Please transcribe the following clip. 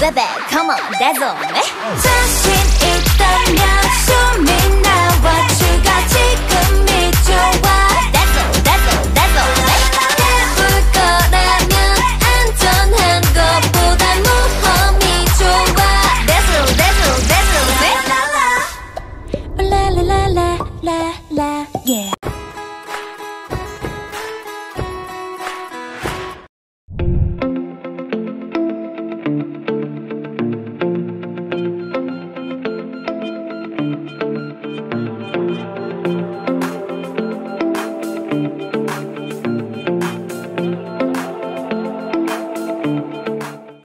Baby, come on, that's all, 네? 자신 있다면 숨이 나와 추가 지금이 좋아 That's all, that's all, that's all, 네? 해볼 거라면 안전한 것보다 모험이 좋아 That's all, that's all, that's all, 네? 라라라 라라라라라라 Música